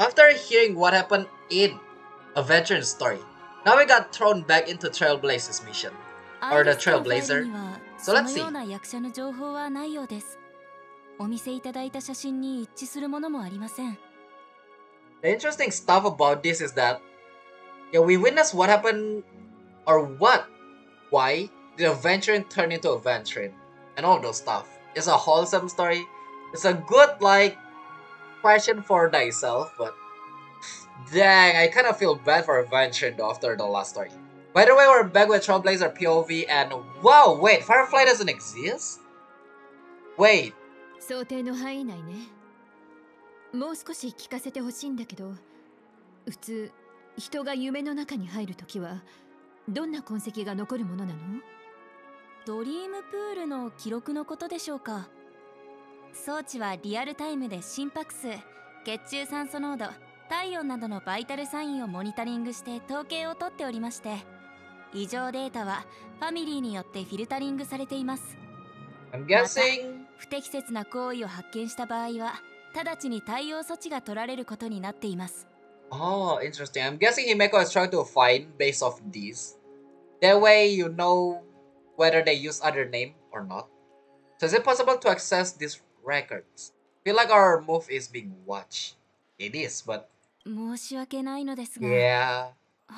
After hearing what happened in a veteran story, now we got thrown back into Trailblazer's mission. Or the Trailblazer. So let's see. お見せいただいた写真に一致するものもありません。The interesting stuff about this is that yeah, we witness what happened or what, why did a veteran turn into a veteran and all those stuff. It's a wholesome story. It's a good like question for thyself, but dang, I kind of feel bad for though after the last story. By the way, we're back with Trailblazer POV and wow, wait, Firefly doesn't exist? Wait, 想定の範囲内ねもう少し聞かせてほしいんだけど普通人が夢の中に入るときはどんな痕跡が残るものなのドリームプールの記録のことでしょうか装置はリアルタイムで心拍数血中酸素濃度体温などのバイタルサインをモニタリングして統計を取っておりまして異常データはファミリーによってフィルタリングされています I'm guessing 不適切な行為を発見した場合は直ちに対応措置が取られることになっています Oh, interesting. I'm guessing Himeko is trying to find based off these. That way you know whether they use other name or not. So is it possible to access these records? feel like our move is being watched. It is, but 申し訳ないのですが、yeah.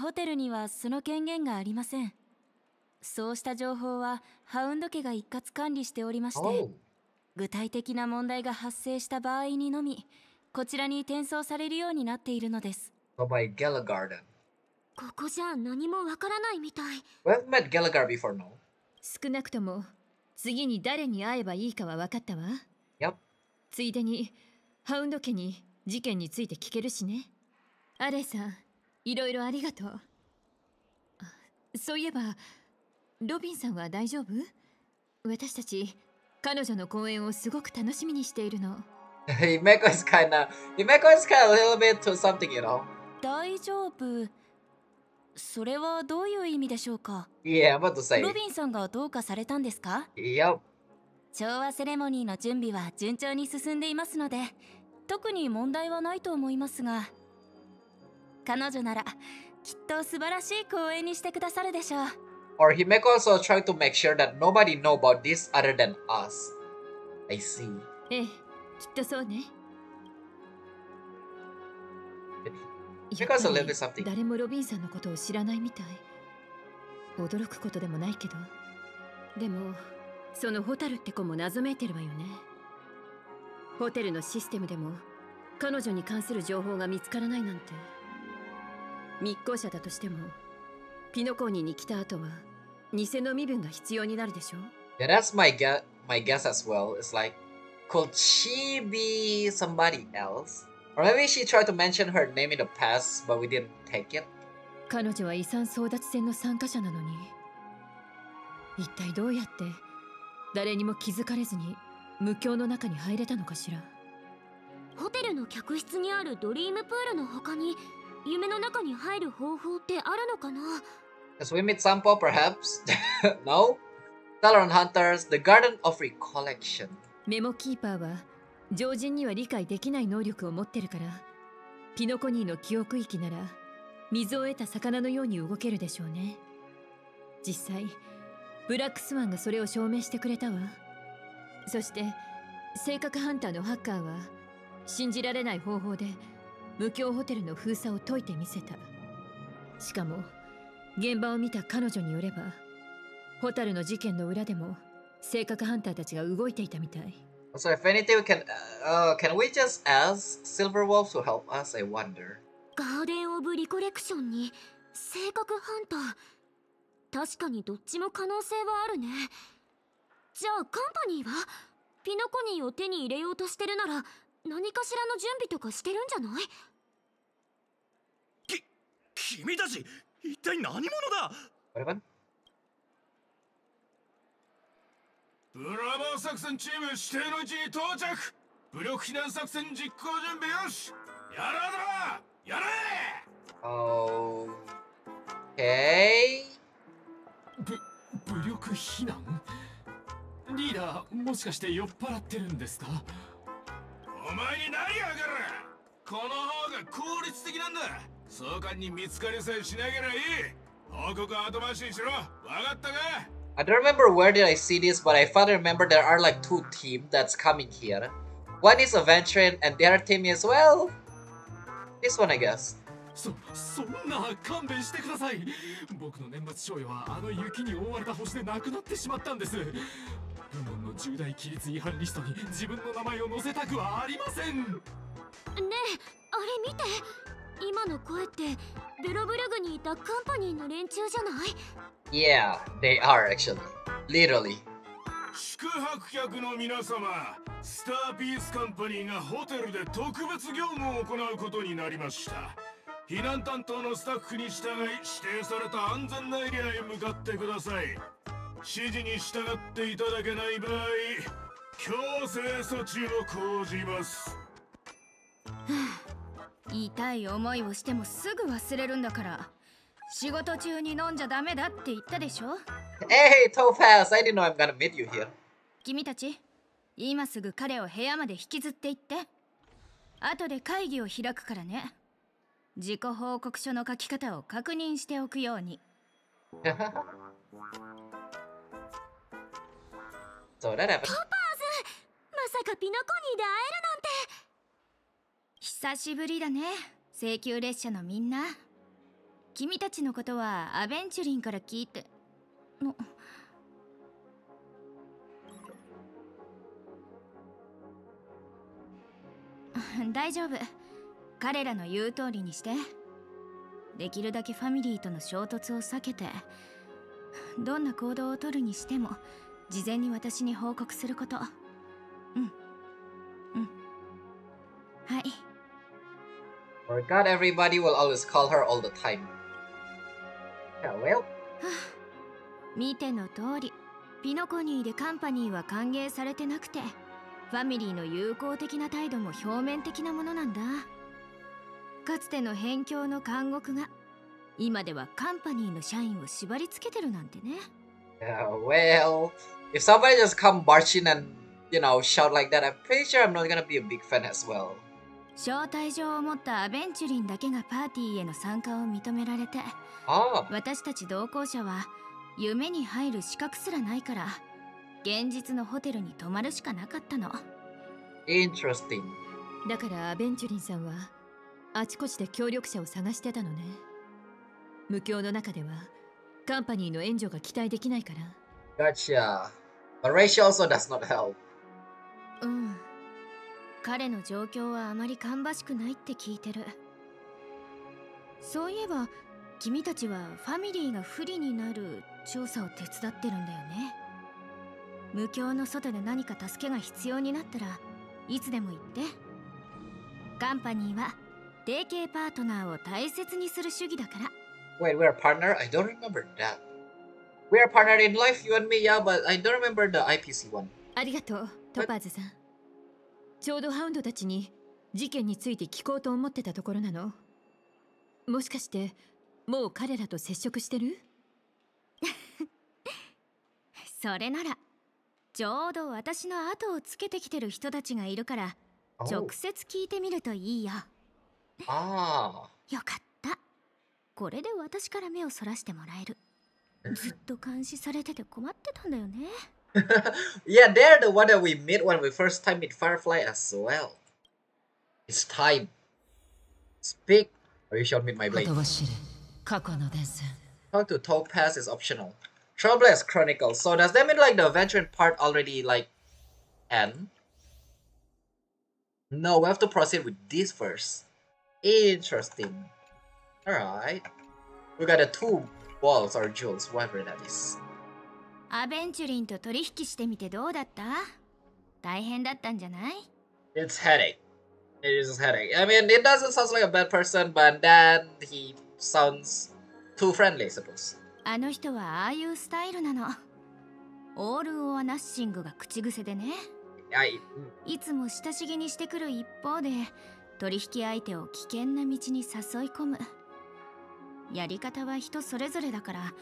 ホテルにはその権限がありませんそうした情報はハウンド家が一括管理しておりまして、Oh. 具体的な問題が発生した場合にのみこちらに転送されるようになっているのです by Gala Garden. ここじゃ何もわからないみたい We've met Gallagher before, no? 少なくとも次に誰に会えばいいかは分かったわ.ついでにハウンド家に事件について聞けるしね。アレイさんいろいろありがとう。あそういえばロビンさんは大丈夫？私たち彼女の公演をすごく楽しみにしているの。Himeko is kinda Himeko is kinda a little bit to something, you know? 大丈夫。それはどういう意味でしょうか？Yeah, I'm about to say. ロビンさんがどうかされたんですか？Yep. 調和セレモニーの準備は順調に進んでいますので特に問題はないと思いますが彼女ならきっと素晴らしい公演にしてくださるでしょう Or Himeko also tried to make sure that nobody know about this other than us. I see. ええきっとそうね Because や a っ little ぱ bit something. り誰もロビンさんのことを知らないみたい驚くことでもないけどでもそのホタルって子も謎めいてるわよねホテルのシステムでも彼女に関する情報が見つからないなんて密航者だとしてもピノコーニに来た後は偽の身分が必要になるでしょ Yeah, that's my guess. My guess as well. It's like, could she be somebody else, or maybe she tried to mention her name in the past, but we didn't take it. 彼女は遺産争奪戦の参加者なのに一体どうやって誰にも気づかれずに無境の中に入れたのかしらホテルの客室にあるドリームプールの他に夢の中に入る方法ってあるのかな？As we meet Sampo, perhaps? no? Talon Hunters, the Garden of Recollection. メモキーパーは常人には理解できない能力を持ってるからピノコニーの記憶域なら水を得た魚のように動けるでしょうね実際ブラックスワンがそれを証明してくれたわそして性格ハンターのハッカーは信じられない方法で無境ホテルの封鎖を解いてみせたしかも現場を見た彼女によればホタルの事件の裏でも性格ハンターたちが動いていたみたい So if anything, we can uh, can we just ask Silverwolf to help us? I wonder? ガーデン・オブ・リコレクションに性格ハンター確かにどっちも可能性はあるね。じゃあカンパニーは？ピノコニーを手に入れようとしてるなら何かしらの準備とかしてるんじゃない？君たち一体何者だ?ブラボー作戦チーム指定の位置に到着。武力避難作戦実行準備よし。やらだ。やれ！Okay. ぶ武力避難リーダーもしかして酔っ払ってるんですかお前に何がわかる この方が効率的なんだ総監に見つかりさえしなければいい報告後回しにしろ分かったか I don't remember where did I see this, but I finally remember there are like two teams that's coming here. One is Aventurin, and the other team is, well, this one, I guess. そそんな勘弁してください。僕の年末賞与はあの雪に覆われた星でなくなってしまったんです。部門の重大規律違反リストに自分の名前を載せたくはありません。ねえあれ見て。今の声ってベロブルグにいたカンパニーの連中じゃない？Yeah, they are actually. Literally. 宿泊客の皆様スターピースカンパニーがホテルで特別業務を行うことになりました避難担当のスタッフに従い指定された安全なエリアへ向かってください。指示に従っていただけない場合強制措置を講じます。痛い思いをしてもすぐ忘れるんだから。仕事中に飲んじゃダメだって言ったでしょ？Hey, Topaz, I didn't know I'm gonna meet you here. 君たち今すぐ彼を部屋まで引きずって行って。後で会議を開くからね自己報告書の書き方を確認しておくように。so that happened. まさかピノコニーで会えるなんて。久しぶりだね請求列車のみんな。君たちのことはアベンチュリンから聞いて。の。大丈夫彼らの言う通りにして。できるだけファミリーとの衝突を避けてどんな行動をとるにしても事前に私に報告すること。うん。うん。はい。Forgot everybody will always call her all the time. Yeah, well, 見ての通りピノコニーでカンパニーは歓迎されてなくてファミリーの友好的な態度も表面的なものなんだかつての辺境の監獄が今ではカンパニーの社員を縛り付けてるなんてね yeah, well, if somebody just come marching and, you know, shout like that, I'm pretty sure I'm not gonna be a big fan as well. 招待状を持ったアベンチュリンだけがパーティーへの参加を認められて Ah, 私たち同行者は夢に入る資格すらないから現実のホテルに泊まるしかなかったの interesting. だからアベンチュリンさんはあちこちで協力者を探してたのね。無教の中ではカンパニーの援助が期待できないから。Gotcha. But Rachel also does not help. うん。彼の状況はあまり芳しくないって聞いてる。そういえば君たちはファミリーが不利になる調査を手伝ってるんだよね。無教の外で何か助けが必要になったらいつでも言って。カンパニーは提携パートナーを大切にする主義だから Wait, we're a partner? I don't remember that. We're a partner in life, you and me, yeah, but I don't remember the IPC one. ありがとうトパーズさんちょうどハウンドたちに事件について聞こうと思ってたところなのもしかしてもう彼らと接触してる？それならちょうど私の後をつけてきてる人たちがいるから Oh. 直接聞いてみるといいよAh. よかったこれで私から目をそらしてもらえるずっと監視されてて困ってたんだよね Yeah, they're the one that we met when we first time meet Firefly as well. It's time. Speak, or you shall meet my blade. を知る過去の伝線 Talk to Topaz is optional. Trailblaze Chronicles. So does that mean like the adventuring part already like end? No, we have to proceed with this first. Interesting. Alright. We got the two balls or jewels, whatever that is. アベンチュリンと取引してみてどうだった大変だったんじゃない It's headache. It is a headache. I mean, it doesn't sound like a bad person, but then he sounds too friendly, I suppose. あの人はああいうスタイルなのオール・オア・ナッシングが口癖でねいつも親しげにしてくる一方で取引相手を危険な道に誘い込むやり方は人それぞれだから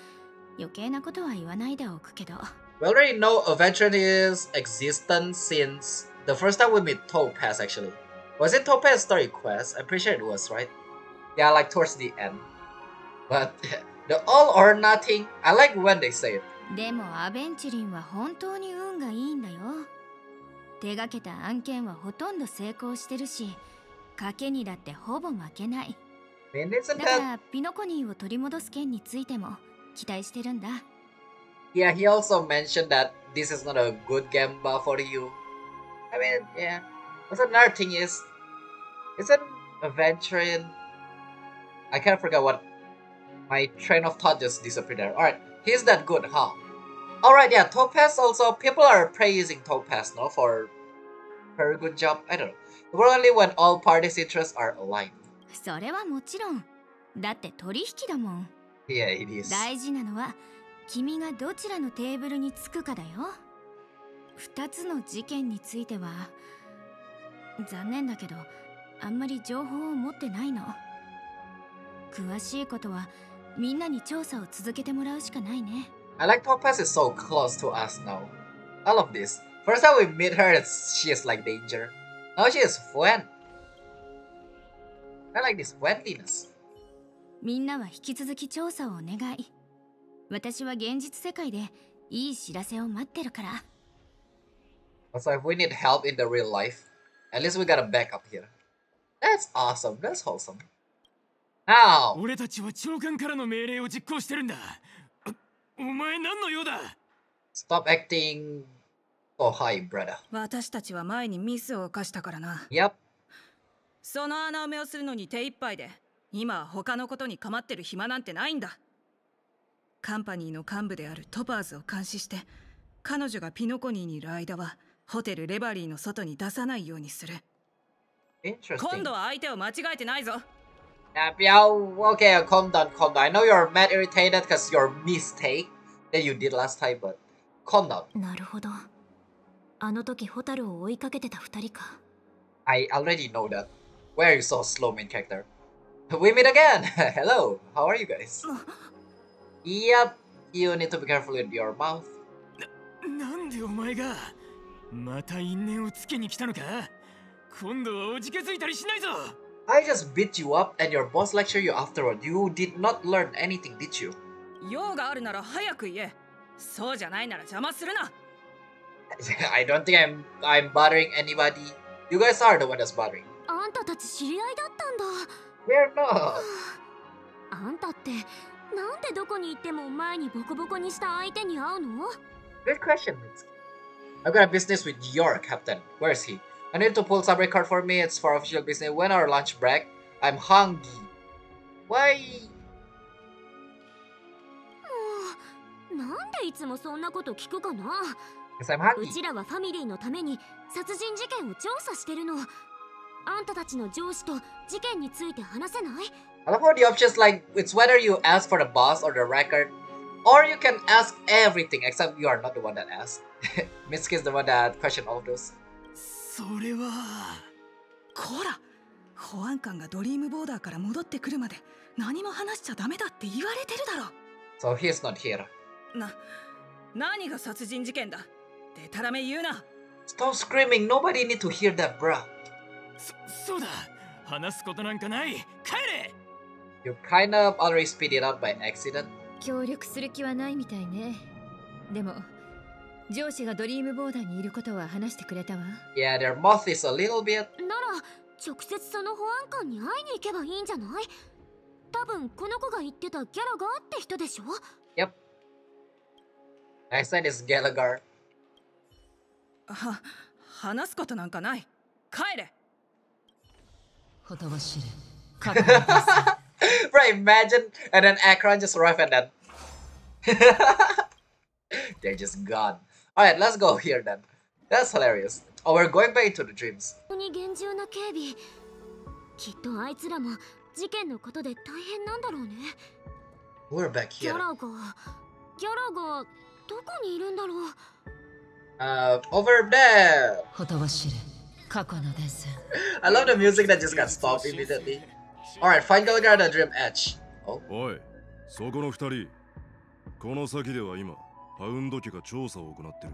余計なことは言わないでおくけど we already know Adventuring is existent since the first time we meet Topaz, actually. Was it Topaz story quest? I'm pretty sure it was, right? Yeah, like towards the end. But the all or nothing, I like when they say it. でもアベンチュリンは本当に運がいいんだよ手がけた案件はほとんど成功してるし賭けにだってほぼ負けない I mean, isn't だか that? らピノコニーを取り戻す件についても期待してるんだ Yeah, he also mentioned that this is not a good gamba for you. I mean, yeah. But another thing is, isn't adventuring? I can't forget what my train of thought just disappeared there. Alright, he's that good, huh? Alright, yeah, Topaz also, people are praising Topaz, no, for her good job. I don't know. Only when all parties' interests are aligned. それはもちろんだって取引だもん Yeah, it is. 大事なのは君がどちらのテーブルにつくかだよ2つの事件については残念だけどあんまり情報を持ってないの詳しいことはみんなに調査を続けてもらうしかないね I like Topaz is so close to us now. I love this. First time we meet her, she is like danger. Now she is friend. I like this friendliness. みんなは引き続き調査をお願い私は現実世界でいい知らせを待ってるから Also, if we need help in the real life, at least we got a backup here. That's awesome. That's wholesome. Now, 俺たちは長官からの命令を実行してるんだあお前何の用だ stop acting Oh, hi, 私たちは前にミスを犯したからな。その穴埋めをするのに手一杯で、今は他のことに構ってる暇なんてないんだ。カンパニーの幹部であるトパーズを監視して、彼女がピノコニーにいる間は、ホテルレバリーの外に出さないようにする。今度は相手を間違えてないぞ。なるほど。あの時ホタルを追いかけてた二人か I already know that. Why are you so slow, main character? We meet again! Hello, how are you guys? Yep, you need to be careful with your mouth. なんでお前がまた因縁をつけに来たのか今度はおじけづいたりしないぞ I just beat you up and your boss lectured you afterward. You did not learn anything, did you? 用があるなら早く言えそうじゃないなら邪魔するな I don't think I'm I'm bothering anybody. You guys are the one that's bothering. あんたたち知り合いだったんだ We're not. あんたってなんでどこに行っても前にボコボコにした相手に会うの Good question, Mitsuki. I've got a business with your captain. Where is he? I need to pull some record for me. It's for official business. When our lunch break? I'm hungry. Why? もうなんでいつもそんなこと聞くかな Because I'm う.ちらはファミリーのために殺人事件を調査してるのあんたたちの上司と事件について話せない I love how the options like it's whether you ask for the boss or the record, or you can ask everything except you are not the one that asks. Mitsuki is the one that questioned all those. それはこら保安官がドリームボーダーから戻ってくるまで何も話しちゃダメだって言われてるだろ So he's not here. な何が殺人事件だでたらめ言うな Stop screaming. Nobody need to hear that, bruh. そそうだ話すことなんかない帰れ You kind of already speed it up by accident. 協力する気はないみたいねでも上司がドリームボーダーにいることは話してくれたわ Yeah, their mouth is a little bit. なら直接その保安官に会いに行けばいいんじゃない多分この子が言ってたギャラがあって人でしょ Yep. Next one is Gallagher. は話すことなんかない帰れほとばしれ覚悟です Bro, imagine and then Akron just arrived and then they're just gone. Alright, let's go here then. That's hilarious. Oh, we're going back into the dreams. ここに厳重な警備きっとあいつらも事件のことで大変なんだろうね We're back ギャ here. ラがギャラがどこにいるんだろう Uh, over there. I love the music that just got stopped immediately. Alright, find Gallagher at the Dream Edge. Oh, おいそこの二人この先では今パウンド家が調査を行ってる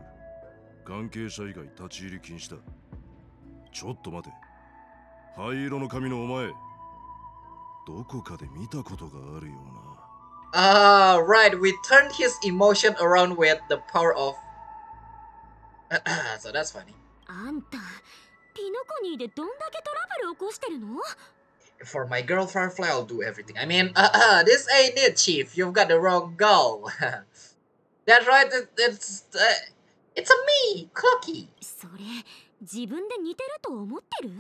関係者以外立ち入り禁止だちょっと待て灰色の髪のお前どこかで見たことがあるような Ah, right. We turned his emotion around with the power of. so that's funny. あんたピノコニーでどんだけトラブル起こしてるの For my girl Firefly, I'll do everything. I mean, uh, this ain't it, Chief. You've got the wrong girl. that's right. It, it's uh, it's a me, Cookie. それ自分で似てると思ってる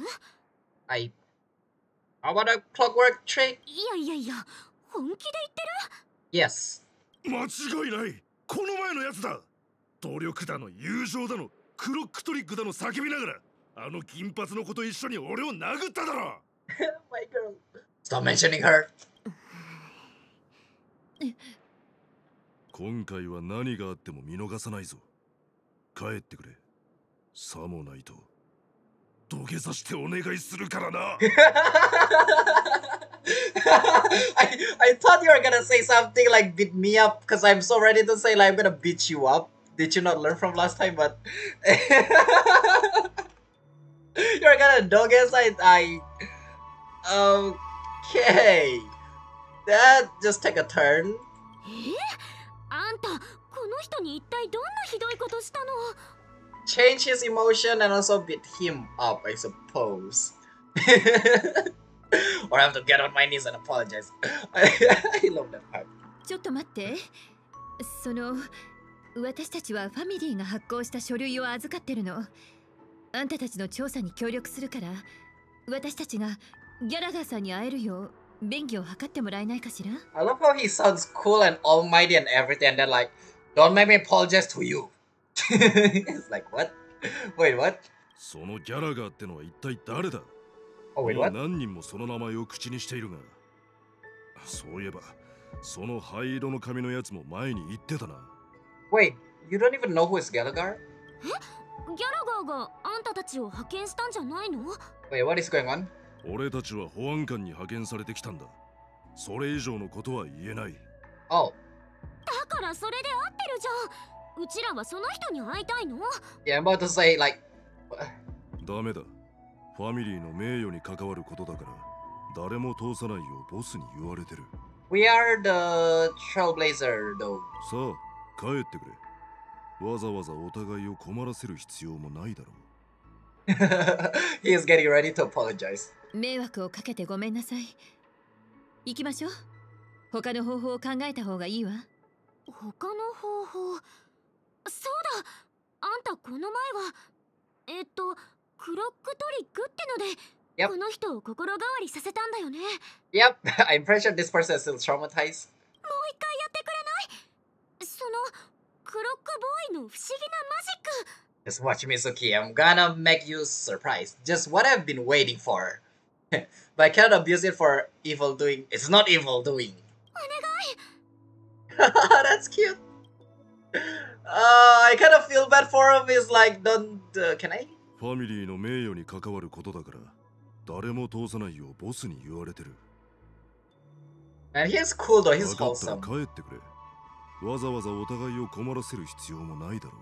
I. How about a clockwork trick? いやいやいや本気で言ってる Yes. 間違いないこの前のやつだ 努力だの友情だのクロックトリックだの叫びながらあの金髪の子と一緒に俺を殴っただろ my girl. Stop mentioning her. 今回は何があっても見逃さないぞ帰ってくれさもないと土下座してお願いするからな I I thought you were gonna say something like beat me up because I'm so ready to say like I'm gonna beat you up. Did you not learn from last time? But you're gonna dog us. I I okay. That just take a turn. えあんたこの人に一体どんなひどいことしたの Change his emotion and also beat him up, I suppose. or I have to get on my knees and apologize. I, I love that part. ちょっと待ってその 私たちはファミリーが発行した書類を預かってるのあんたたちの調査に協力するから私たちがギャラガーさんに会えるよう便宜を図ってもらえないかしら？I love how he sounds cool and almighty and everything, and then like, don't make me apologize to you. it's like what? Wait, what? そのギャラガーってのは一体誰だ？Oh も wait, う what? 何人もその名前を口にしているがそういえばその灰色の髪のやつも前に言ってたな Wait, you don't even know who is Gallagher? ギャラガーがあんたたちを派遣したんじゃないの？Wait, what is going on? 俺たちは保安官に派遣されてきたんだ。それ以上のことは言えない。Oh, だからそれで合ってるじゃん。うちらはその人に会いたいの？Yeah, I'm about to say like, ダメだ。ファミリーの名誉に関わることだから誰も通さないようボスに言われてる。We are the trailblazer though. さあ帰ってくれ。わざわざお互いを困らせる必要もないだろう。He is getting ready to apologize. 迷惑をかけてごめんなさい。行きましょう。他の方法を考えた方がいいわ。他の方法？そうだ。あんたこの前はえっとクロックトリックってので Yep. この人を心変わりさせたんだよね。もう Yep, I'm pretty sure this person is still traumatized. 一回やってくれない？そのクロックボーイの不思議なマジック Just watch Mizuki. I'm gonna make you surprised. Just what I've been waiting for. but I cannot abuse it for evil doing. It's not evil doing. お願い That's cute. Uh, I kind of feel bad for him. He's like, don't. Uh, can I? ファミリーの名誉に関わることだから誰も通さないようボスに言われてる And he's cool though. 分 He's かったら wholesome. 帰ってくれ わざわざお互いを困らせる必要もないだろう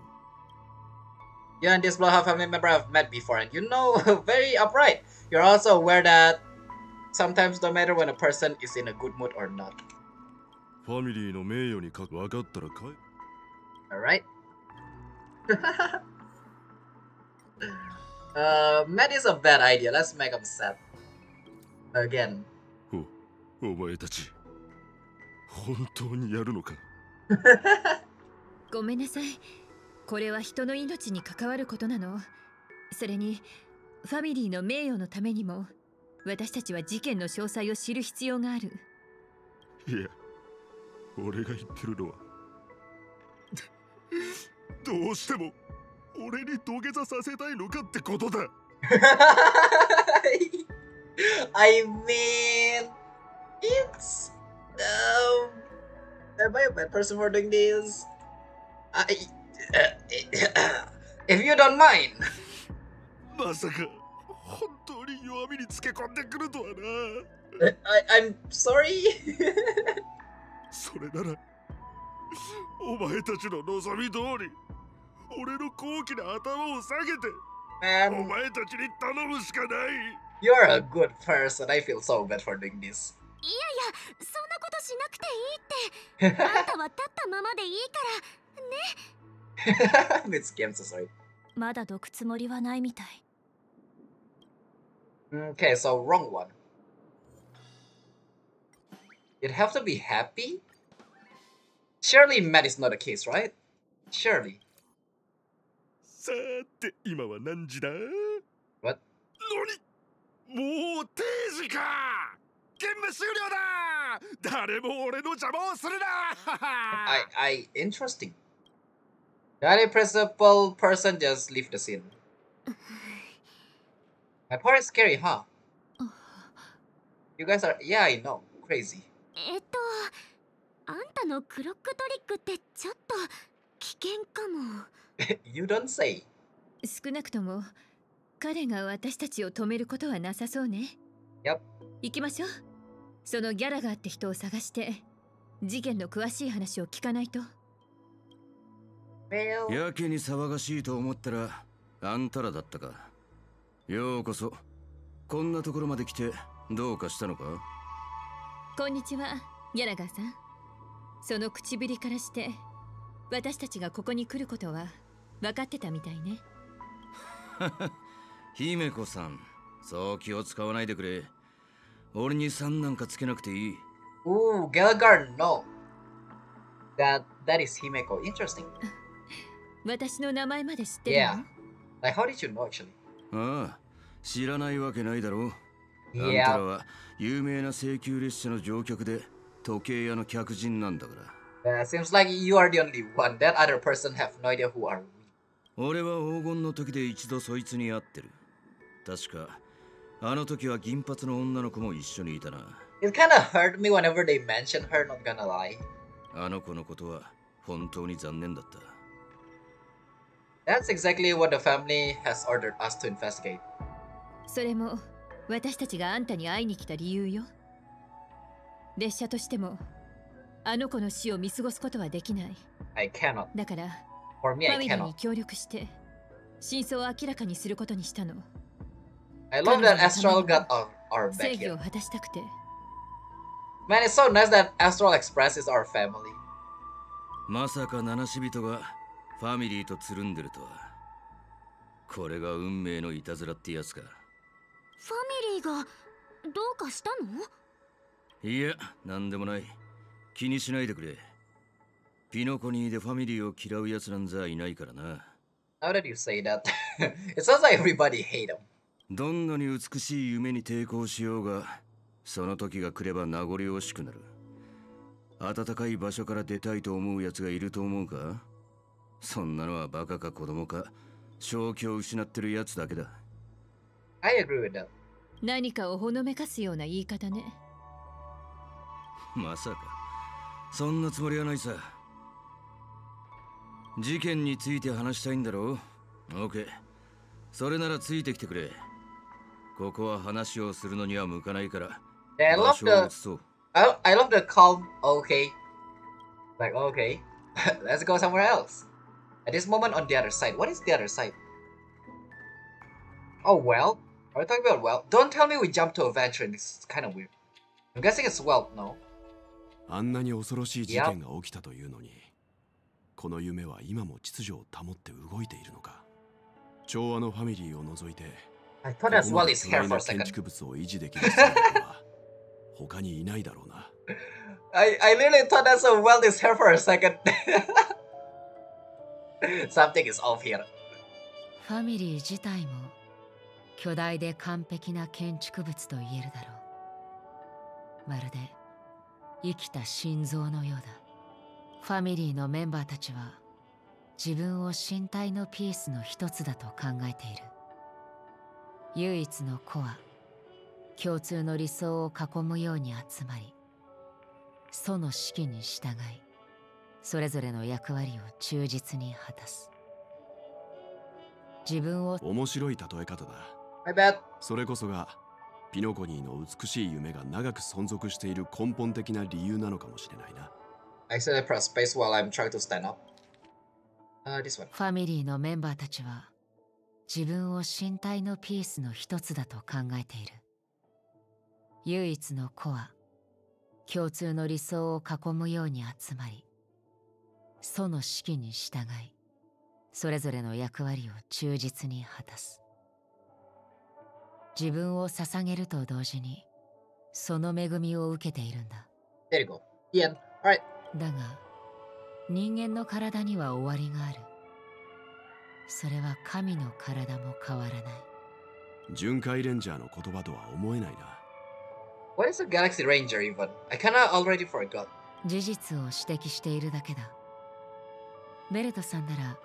You and this Bloodhound family member have met before, and you know, very upright. You're also aware that sometimes no matter when a person is in a good mood or not. ファミリーの名誉にか分かったら帰 Alright. uh, Matt is a bad idea. Let's make him sad. Again. お前たち本当にやるのか ごめんなさい。これは人の命に関わることなの。それにファミリーの名誉のためにも私たちは事件の詳細を知る必要がある。いや俺が言ってるのは。どうしても俺に土下座させたいのかってことだ。I mean, it's. Um, am I a bad person for doing this? I. if you don't mind. まさか本当に弱みにつけ込んでくるとはな I, I'm sorry. それならお前たちの望み通り俺の高貴な頭を下げてお Man, 前たちに頼むしかない You're a good person. I feel so bad for doing this. いやいやそんなことしなくていいってあんたは立ったままでいいからね Mitsuki, I'm so sorry. まだどくつもりはないみたい Okay, so wrong one. You'd have to be happy? Surely Matt is not the case, right? Surely. さて今は何時だ What? 何もう定時か現務終了だ誰も俺の邪魔をするな I, I, interesting. The only principal person just leave the scene. My part is scary, huh? You guys are, yeah, I know, crazy. えっとあんたのクロックトリックってちょっと危険かも you don't say. 少なくとも彼が私たちを止めることはなさそうね Yep. 行きましょう。そのギャラガーって人を探して事件の詳しい話を聞かないと。やけに騒がしいと思ったらあんたらだったか。ようこそ。こんなところまで来てどうかしたのか？こんにちはギャラガーさん。その口ぶりからして私たちがここに来ることは分かってたみたいね。姫子さんそう気を使わないでくれ俺にさんなんかつけなくていい ooh, Gallagher, no. That, that is Himeko. Interesting. 私の名前まで知ってるの Yeah. Like, how did you know, actually? ああ知らないわけないだろうあんた Yeah. らは有名な請求列車の乗客で時計屋の客人なんだから Uh, seems like you are the only one. That other person have no idea who are we. 俺は黄金の時で一度そいつに会ってる確かあの時は銀髪の女の子も一緒にいたな It kind of hurt me whenever they mention her, not gonna lie. あの子のことは本当に残念だった That's exactly what the family has ordered us to investigate. それも私たちがあんたに会いに来た理由よ列車としてもあの子の死を見過ごすことはできない I cannot. だから For フ me, ァ I ミリー cannot. に協力して真相を明らかにすることにしたの I love that Astral got our, our back here. Man, it's so nice that Astral Express is our family. まさか七死人がファミリーとつるんでるとはこれが運命のいたずらってやつかファミリーがどうかしたのいやなんでもない気にしないでくれピノコニーでファミリーを嫌うやつなんざいないからな Now that you say that, it sounds like everybody hate him. どんなに美しい夢に抵抗しようがその時が来れば名残惜しくなる。暖かい場所から出たいと思うやつがいると思うかそんなのはバカか子供か正気を失ってるやつだけだ。I agree with that. 何かをほのめかすような言い方ね。まさか。そんなつもりはないさ。事件について話したいんだろう ?OK それならついてきてくれここは話をするのには向かないから Yeah, I 場 love 所を移 the そう I, I love the calm. Okay, like okay, let's go somewhere else. At this moment, on the other side. What is the other side? Oh well. Are we talking about well? Don't tell me we jumped to a venture. This is kind of weird. I'm guessing it's well. No. あんなに恐ろしい事件が起きたというのにこの夢は今も秩序を保って動いているのか調和のファミリーを除いて I こ thought as well で is 巨 here 大 for な a 建 second. 築物を維持できる勢力は他にいないだろうな I I literally thought so well is here for a second. Something is off here. ファミリー自体も巨大で完璧な建築物と言えるだろうまるで生きた心臓のようだファミリーのメンバーたちは自分を身体のピースの一つだと考えている唯一の子は共通の理想を囲むように集まりその指揮に従いそれぞれの役割を忠実に果たす自分を面白い例え方だ.それこそがピノコニーの美しい夢が長く存続している根本的な理由なのかもしれないな I accidentally press space while I'm trying to stand up. Uh, this one. ファミリーのメンバーたちは自分を身体のピースの一つだと考えている。唯一の子は共通の理想を囲むように集まり祖の指揮に従いそれぞれの役割を忠実に果たす。自分を捧げると同時にその恵みを受けているんだ.だが人間の体には終わりがあるそれは神の体も変わらない。巡回レンジャーの言葉とは思えないな。What is a Galaxy Ranger even? I kinda already forgot. 事実を指摘しているだけだ。ベレトさんなら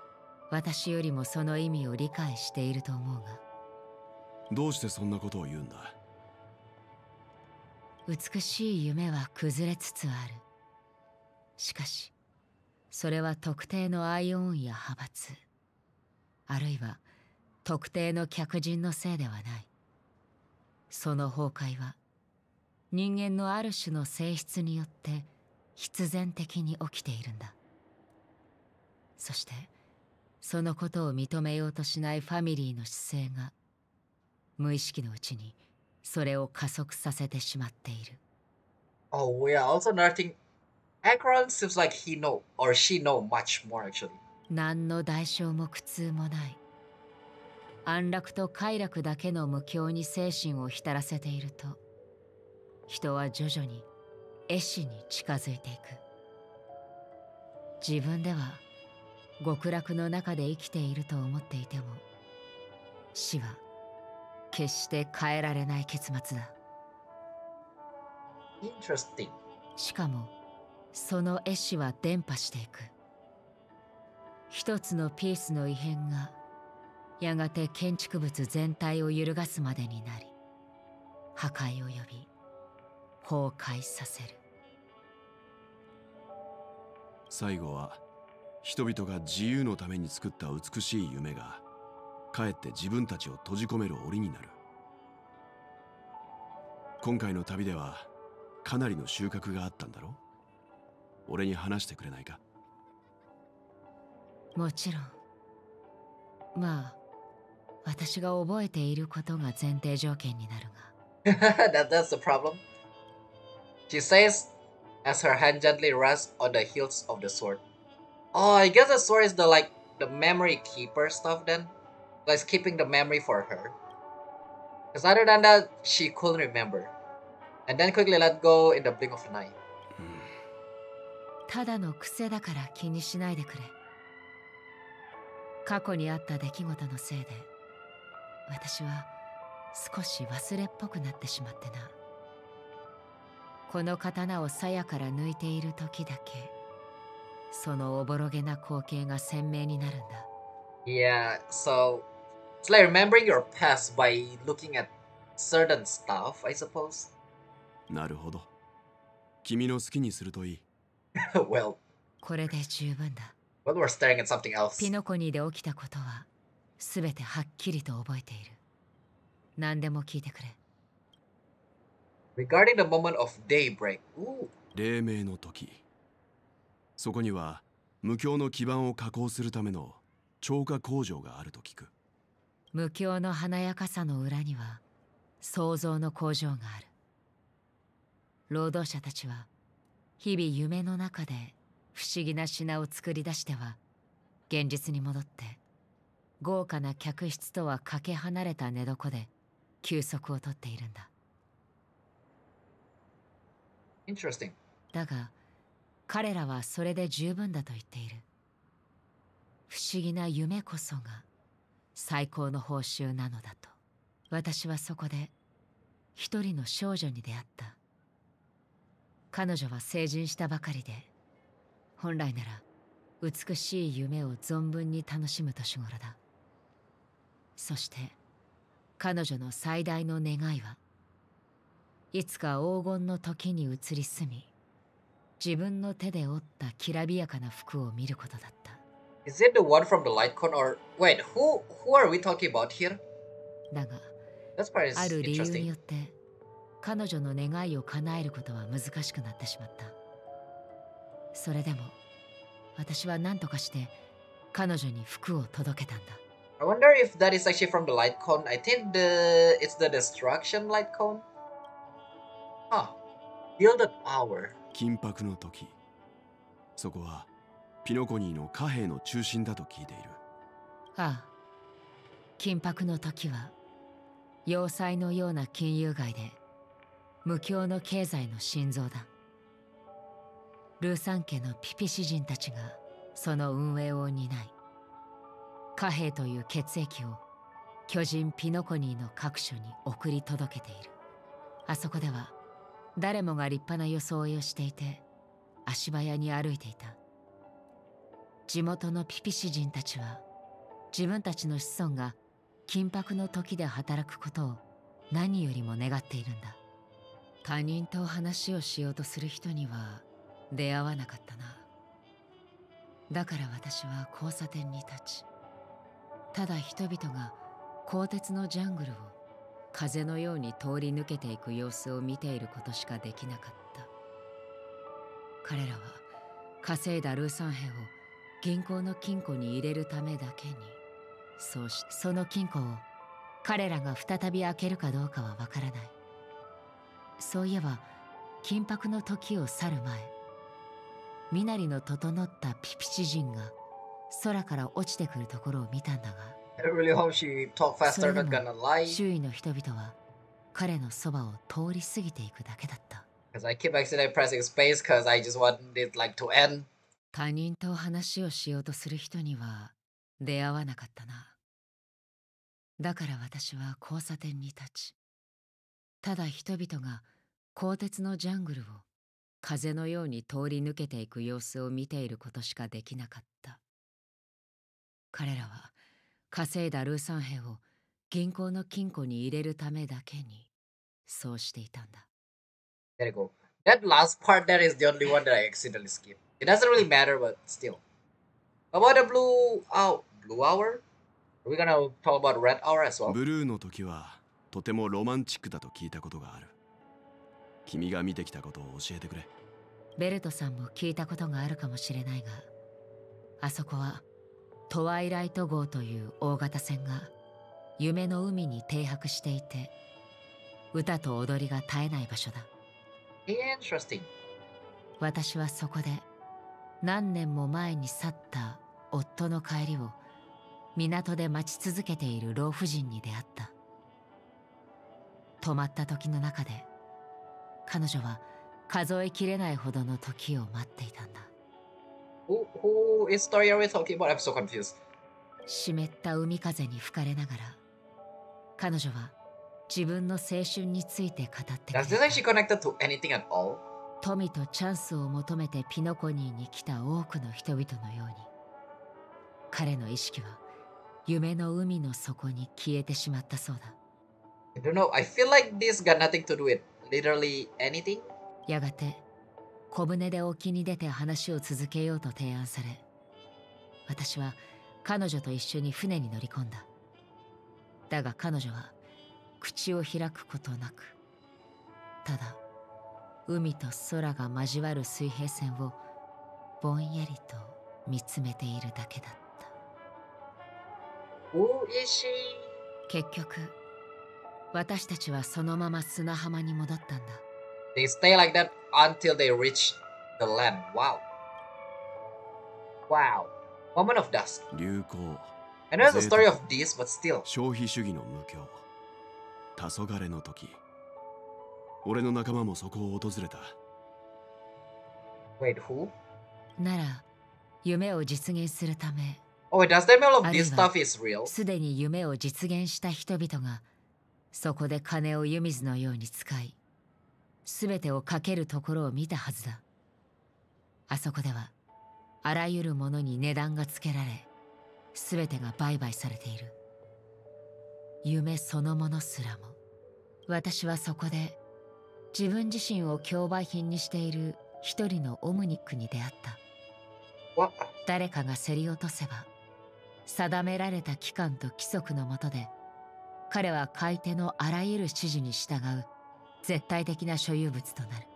私よりもその意味を理解していると思うが。どうしてそんなことを言うんだ？美しい夢は崩れつつある。しかしそれは特定のアイオンや派閥あるいは特定の客人のせいではないその崩壊は人間のある種の性質によって必然的に起きているんだそしてそのことを認めようとしないファミリーの姿勢が無意識のうちにそれを加速させてしまっている Oh yeah, also another thing. Akron seems like he know or she know much more actually. 何の代償も苦痛もない。安楽と快楽だけの無境に精神を浸らせていると人は徐々に絵師に近づいていく。自分では極楽の中で生きていると思っていても死は決して変えられない結末だ.しかもその絵師は伝播していく一つのピースの異変がやがて建築物全体を揺るがすまでになり破壊を呼び崩壊させる。最後は人々が自由のために作った美しい夢がかえって自分たちを閉じ込める檻になる。今回の旅ではかなりの収穫があったんだろう？俺に話してくれないか？もちろんまあ私が覚えていることが前提条件になるが that that's the problem. She says as her hand gently rests on the hilts of the sword. Oh, I guess the sword is the like the memory keeper stuff then? Like keeping the memory for her. Because other than that, she couldn't remember. And then quickly let go in the blink of an eye. ただの癖だから気にしないでくれ 過去にあった出来事のせいで私は少し忘れっぽくなってしまってな。この刀を鞘から抜いている時だけそのおぼろげな光景が鮮明になるんだ。Yeah, so it's like remembering your past by looking at certain stuff, I suppose. なるほど君の好きにするといい well, これで十分だ well, we're staring at something else. ピノコニーで起きたことは全てはっきりと覚えている何でも聞いてくれ Regarding the moment of daybreak. Ooh. 黎明の時そこには無境の基盤を加工するための超過工場があると聞く無境の華やかさの裏には創造の工場がある労働者たちは日々夢の中で不思議な品を作り出しては現実に戻って豪華な客室とはかけ離れた寝床で休息をとっているんだ。Interesting. だが彼らはそれで十分だと言っている。不思議な夢こそが最高の報酬なのだと。私はそこで一人の少女に出会った。彼女は成人したばかりで本来なら美しい夢を存分に楽しむ年頃だそして彼女の最大の願いはいつか黄金の時に移り住み自分の手で織ったきらびやかな服を見ることだった Is it the one from the light cone or wait, who who are we talking about here? だがある理由によ.って彼女の願いを叶えることは難しくなってしまったそれでも私は何とかして彼女に服を届けたんだ I wonder if that is actually from the light cone. I think the it's the destruction light cone. Huh. Gilded hour. 緊迫の時そこはピノコニーの貨幣の中心だと聞いているああ緊迫の時は要塞のような金融街で無教の経済の心臓だルサン家のピピシ人たちがその運営を担い貨幣という血液を巨人ピノコニーの各所に送り届けている。あそこでは誰もが立派な装いをしていて足早に歩いていた。地元のピピシ人たちは自分たちの子孫が緊迫の時で働くことを何よりも願っているんだ。他人と話をしようとする人には出会わなかったな。だから私は交差点に立ちただ人々が鋼鉄のジャングルを風のように通り抜けていく様子を見ていることしかできなかった。彼らは稼いだルーサン兵を銀行の金庫に入れるためだけにそうしその金庫を彼らが再び開けるかどうかはわからない。そういえば緊迫の時を去る前身なりの整ったピピチ人が空から落ちてくるところを見たんだが I really hope she talk そ faster, れ.周囲の人々は彼のそばを通り過ぎていくだけだった Because I keep accidentally pressing space because I just want it like to end. 他人と話をしようとする人には出会わなかったなだから私は交差点に立ちただ人々が鋼鉄のジャングルを風のように通り抜けていく様子を見ていることしかできなかった彼らは稼いだルーサン兵を銀行の金庫に入れるためだけにそうしていたんだ There you go. That last part there is the only one that I accidentally skipped. It doesn't really matter, but still. About the blue hour, blue hour? Are we gonna talk about red hour as well? ブルーの時はとてもロマンチックだと聞いたことがある君が見てきたことを教えてくれ。ベルトさんも聞いたことがあるかもしれないがあそこはトワイライト号という大型船が夢の海に停泊していて歌と踊りが絶えない場所だ。Interesting. 私はそこで何年も前に去った夫の帰りを港で待ち続けている老婦人に出会った。止まった時の中で彼女は数えきれないほどの時を待っていたんだ。湿った海風に吹かれながら、彼女は自分の青春について語って。富とチャンスを求めてピノコニーに来た多くの人々のように、彼の意識は夢の海の底に消えてしまったそうだ。Literally anything? やがて小舟で沖に出て話を続けようと提案され私は彼女と一緒に船に乗り込んだだが彼女は口を開くことなくただ海と空が交わる水平線をぼんやりと見つめているだけだった?結局私たちはそのまま砂浜に戻ったんだ They stay like that until they reach the land. Wow. Wow. Moment of dusk. 流行 I know it's the story of this, but still. 消費主義の無教黄昏の時俺の仲間もそこを訪れた Wait, who? なら夢を実現するため Oh, wait, does that mean all of あるい this は stuff is real? すでに夢を実現した人々が そこで金を湯水のように使い全てをかけるところを見たはずだ。あそこではあらゆるものに値段がつけられ全てが売買されている。夢そのものすらも私はそこで自分自身を競売品にしている一人のオムニックに出会った?誰かが競り落とせば定められた期間と規則のもとで彼は買い手のあらゆる指示に従う絶対的な所有物となる。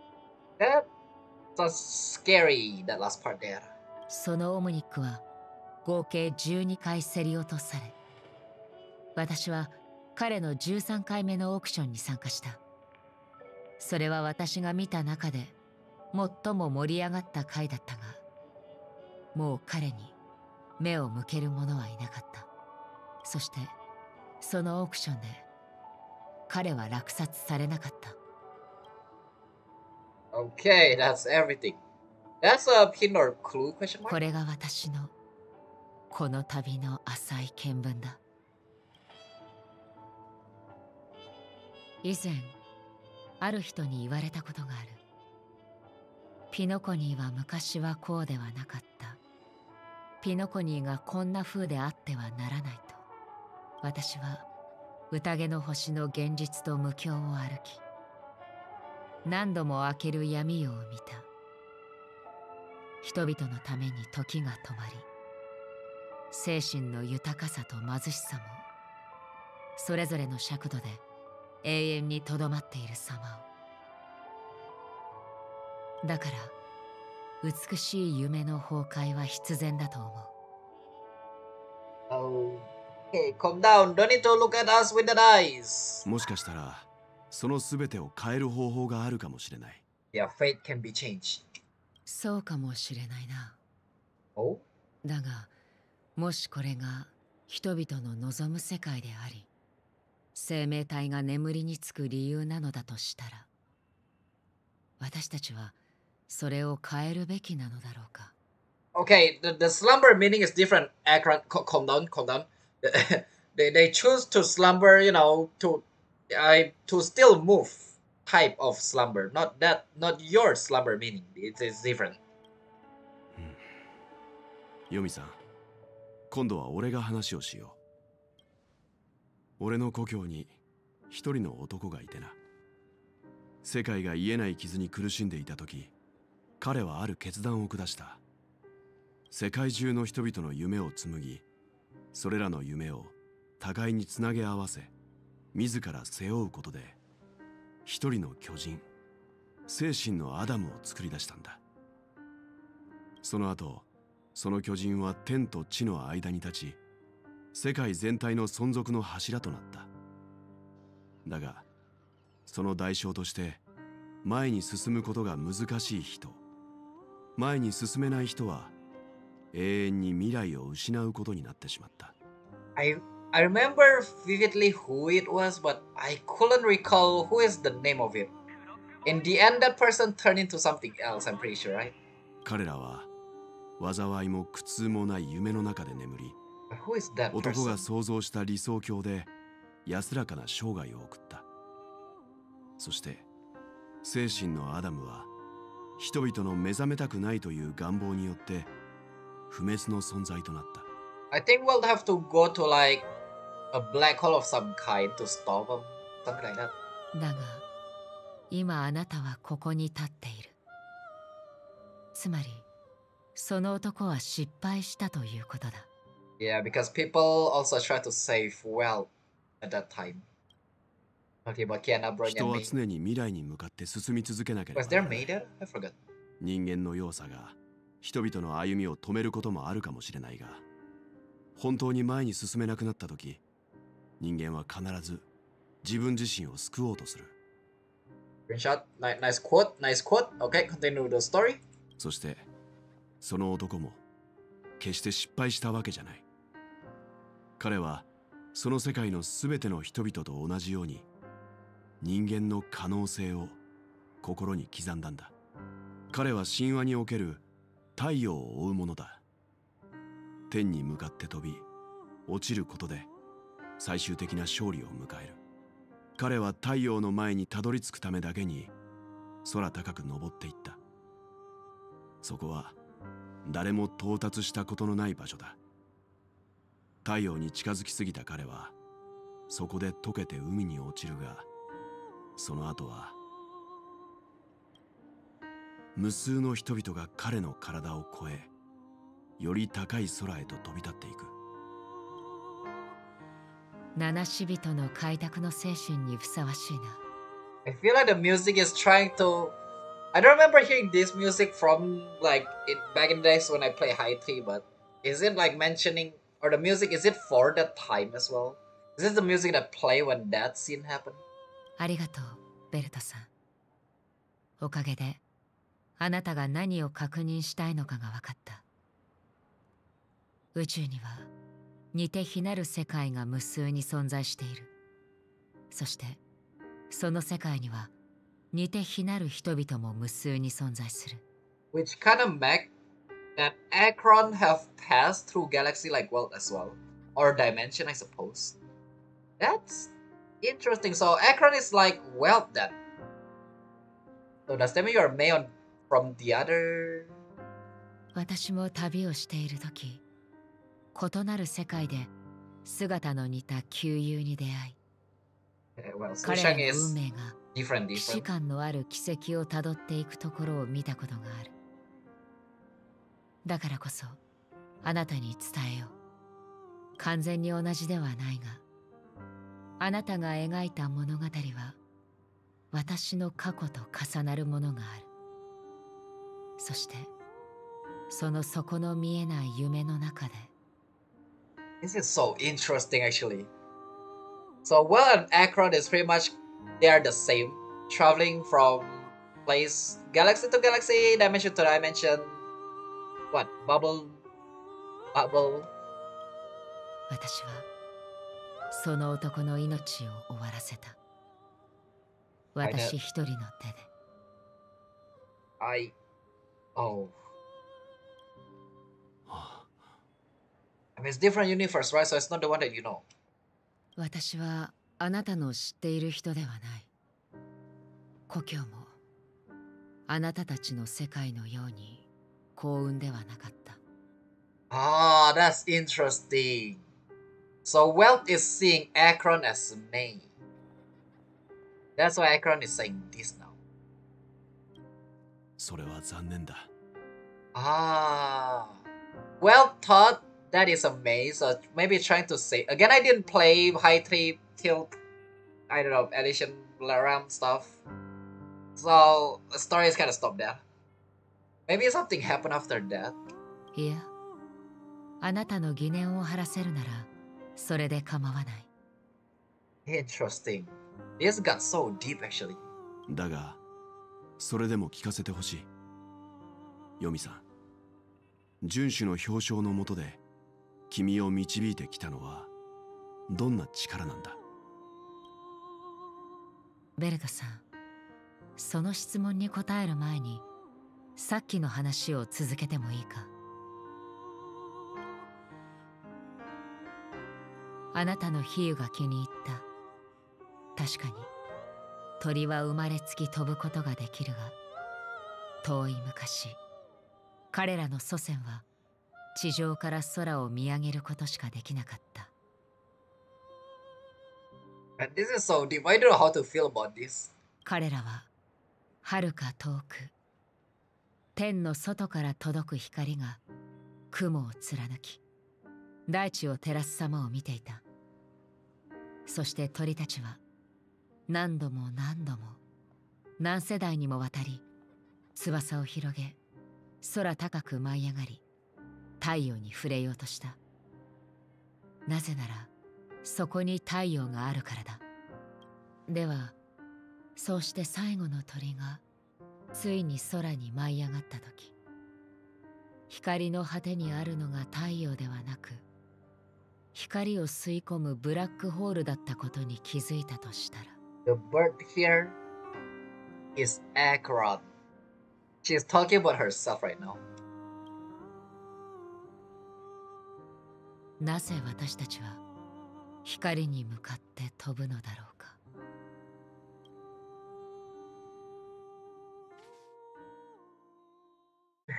Scary, that last part there. そのオムニックは合計12回競り落とされ私は彼の13回目のオークションに参加した。それは私が見た中で最も盛り上がった回だったがもう彼に目を向ける者はいなかった。そしてそのオークションで彼は落札されなかった。Okay, that's everything. That's a hint or clue question こ mark? れが私のこの旅の浅い見聞だ。以前ある人に言われたことがある。ピノコニーは昔はこうではなかった。ピノコニーがこんな風であってはならない。と私は宴の星の現実と無境を歩き何度も明ける闇を見た。人々のために時が止まり精神の豊かさと貧しさもそれぞれの尺度で永遠にとどまっている様を。だから美しい夢の崩壊は必然だと思う。Okay, calm down. Don't need to look at us with the eyes. もしかしたらその全てを変える方法があるかもしれない Yeah, fate can be changed. そうかもしれないな Oh? だがもしこれが人々の望む世界であり生命体が眠りにつく理由なのだとしたら私たちはそれを変えるべきなのだろうか Okay, the, the slumber meaning is different. Akron, cal- calm down, calm down. They, they choose to slumber, you know, to I to still move type of slumber, not that, not your slumber meaning. It is different. ヨミさん今度は俺が話をしよう俺の故郷に一人の男がいてな世界が癒えない傷に苦しんでいた時彼はある決断を下した世界中の人々の夢を紡ぎそれらの夢を互いにつなげ合わせ自ら背負うことで一人の巨人精神のアダムを作り出したんだ。その後その巨人は天と地の間に立ち世界全体の存続の柱となった。だがその代償として前に進むことが難しい人前に進めない人は永遠に未来を失うことになってしまった I I remember vividly who it was, but I couldn't recall who is the name of it. In the end, that person turned into something else. I'm pretty sure, right? 彼らは災いも苦痛もない夢の中で眠り男?が想像した理想郷で安らかな生涯を送ったそして精神のアダムは人々の目覚めたくないという願望によって不滅の存在となった I think we'll have to go to like a black hole of some kind to stop him. Something like that. だが今あなたはここに立っているつまりその男は失敗したということだ Yeah, because people also try to save wealth at that time. 人は常に未来に向かって進み続けなければならない Maiden? I forgot. 人間の弱さが人々の歩みを止めることもあるかもしれないが本当に前に進めなくなった時人間は必ず自分自身を救おうとする Screenshot. Nice, nice quote. Nice quote. Okay, continue the story. そしてその男も決して失敗したわけじゃない彼はその世界の全ての人々と同じように人間の可能性を心に刻んだんだ彼は神話における太陽を追うものだ。天に向かって飛び落ちることで最終的な勝利を迎える。彼は太陽の前にたどり着くためだけに空高く登っていった。そこは誰も到達したことのない場所だ。太陽に近づきすぎた彼はそこで溶けて海に落ちるがその後は無数の人々が彼の体を越えより高い空へと飛び立っていく七死人の開拓の精神にふさわしいな I feel like the music is trying to. I don't remember hearing this music from like it back in the days when I play high tea, but is it like mentioning or the music is it for that time as well? Is this the music that play when that scene happened? ありがとうベルトさんおかげであなたが何を確認したいのかが分かった宇宙には似て非なる世界が無数に存在しているそしてその世界には似て非なる人々も無数に存在する Which kind of make that Akron have passed through galaxy like world as well. Or dimension, I suppose. That's interesting. So Akron is like wealth then. So does that mean you're made on from the other. 私も旅をしている時異なる世界で姿の似た旧友に出会い Eh, well, 彼らの運命が既視.感のある奇跡をたどっていくところを見たことがある。だからこそあなたに伝えよう。完全に同じではないがあなたが描いた物語は私の過去と重なるものがあるそしてその底の見えない夢の中で This is so interesting actually. So well and Akron is pretty much they are the same. Traveling from place galaxy to galaxy, dimension to dimension. What? Bubble bubble 私はその男の命を終わらせた私一人の手で I oh I mean it's different universe, right? So it's not the one that you know. 私はあなたの知っている人ではない故郷もあなたたちの世界のように幸運ではなかった Ah, that's interesting. So Wealth is seeing Akron as May. That's why Akron is saying this now. それは残念だ Ah. Well thought that is a May, so maybe trying to say again I didn't play High Tree till I don't know, Edition Laram stuff. So the story is kinda stopped there. Maybe something happened after that. いやあなたの疑念を晴らせるならそれで構わない Interesting. This got so deep actually. だが それでも聞かせてほしい。ヨミさん遵守の表彰のもとで君を導いてきたのはどんな力なんだ？ベルトさんその質問に答える前にさっきの話を続けてもいいか？あなたの比喩が気に入った。確かに。鳥は生まれつき飛ぶことができるが遠い昔彼らの祖先は地上から空を見上げることしかできなかった And this is so deep. I don't know how to feel about this? 彼らは遥か遠く天の外から届く光が雲を貫き大地を照らす様を見ていたそして鳥たちは何度も何度も何世代にもわたり翼を広げ空高く舞い上がり太陽に触れようとした。なぜならそこに太陽があるからだ。ではそうして最後の鳥がついに空に舞い上がった時光の果てにあるのが太陽ではなく光を吸い込むブラックホールだったことに気づいたとしたら The bird here is Akron. She's talking about herself right now. なぜ私たちは光に向かって飛ぶのだろうか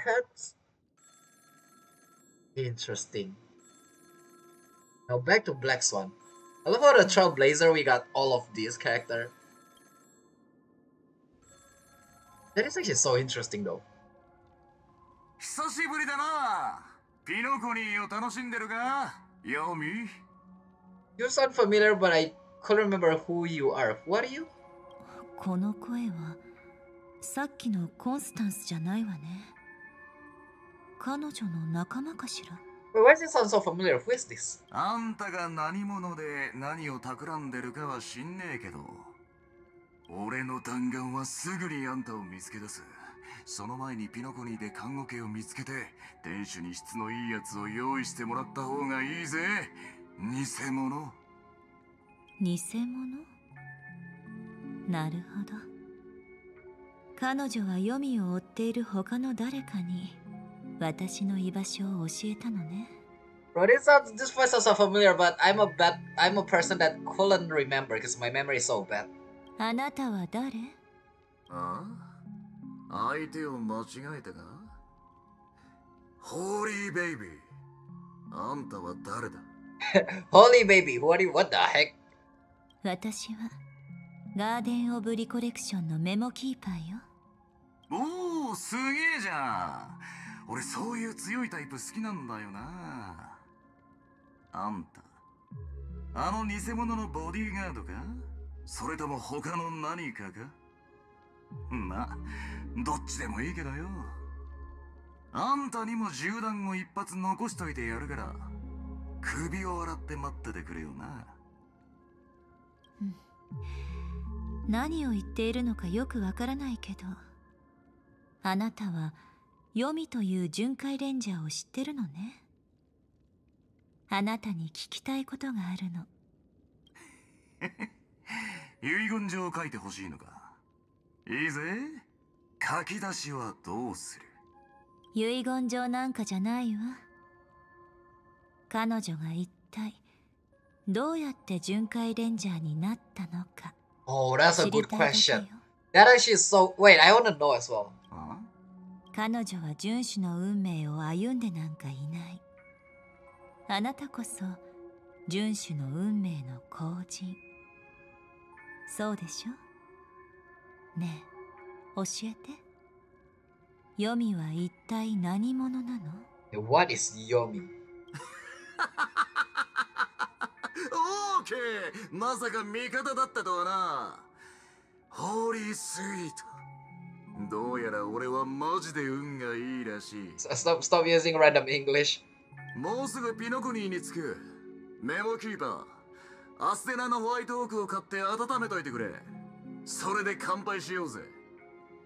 That's interesting. Now back to Black Swan. I love how the Trailblazer we got all of these character. That is actually so interesting though. 久しぶりだなピノコニーを楽しんでるかヨミ You sound familiar, but I couldn't remember who you are. What are you? この声はさっきのコンスタンスじゃないわね彼女の仲間かしら Wait, why does it sound so familiar? Who is this? あんたが何者で何を企んでるかは知んねえけど俺の弾丸はすぐにあんたを見つけ出すその前にピノコニーで看護家を見つけて店主に質のいいやつを用意してもらった方がいいぜ偽物？偽物？なるほど彼女は黄泉を追っている他の誰かに私の居場所を教えたのね Bro, this sounds this voice sounds so familiar, but I'm a bad I'm a person that couldn't remember because my memory is so bad. あなたは誰ああ相手を間違えたかホーリーベイビーあんたは誰だ Holy baby, what are you what the heck? 私はガーデン・オブ・リコレクションのメモキーパーよおおすげえじゃん俺そういう強いタイプ好きなんだよな。あんた。あの偽物のボディーガードか？それとも他の何かか？まあどっちでもいいけどよ。あんたにも銃弾を一発残しといてやるから首を洗って待っててくれよな。何を言っているのかよくわからないけどあなたはヨミという巡回レンジャーを知ってるのね。あなたに聞きたいことがあるの。遺言状を書いてほしいのか？いいぜ。書き出しはどうする？遺言状なんかじゃないわ。彼女が一体どうやって巡回レンジャーになったのか。Oh, that's a good question. よ。That actually is so wait, I wanna know as well. 彼女は遵守の運命を歩んでなんかいない。あなたこそ遵守の運命の後人。そうでしょ？ねえ教えて。ヨミは一体何者なの？What is Yomi? オーケーまさか味方だったとはな。ホーリースイートどうやら俺はマジで運がいいらしい。Stop stop using random English. もうすぐピノコニーに着く。メモキーパー。アステナのホワイトオークを買って温めといてくれ。それで乾杯しようぜ。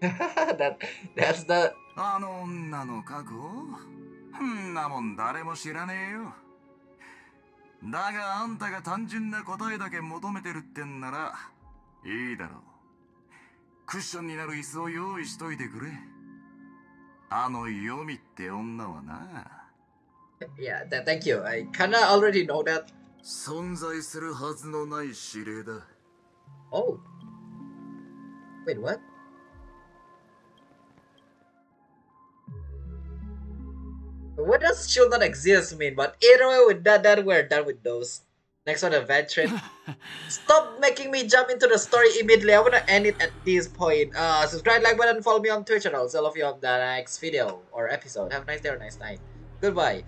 That that's the あの女の過去んなもん誰も知らねえよ。だがあんたが単純な答えだけ求めてるってんならいいだろうクッションになる椅子を用意しといてくれあのヨミって女はな Yeah, th- thank you. I kinda already know that. 存在するはずのない指令だ Oh. Wait, what? What does shield not exist mean? But either way, with that, that we're done with those. Next one, adventure. Stop making me jump into the story immediately. I wanna end it at this point. Uh, subscribe, like button, follow me on Twitch, and I'll see all of you on the next video or episode. Have a nice day or nice night. Goodbye.